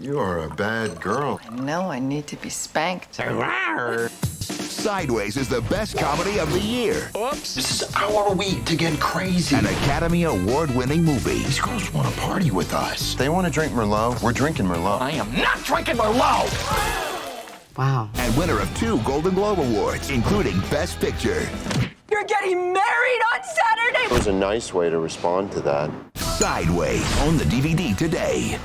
You are a bad girl. I know I need to be spanked. Sideways is the best comedy of the year. This is our week to get crazy. An Academy Award winning movie. These girls want to party with us. They want to drink Merlot. We're drinking Merlot. I am not drinking Merlot. Wow. And winner of two Golden Globe Awards, including Best Picture. You're getting married on Saturday! It was a nice way to respond to that. Sideways. on the DVD today.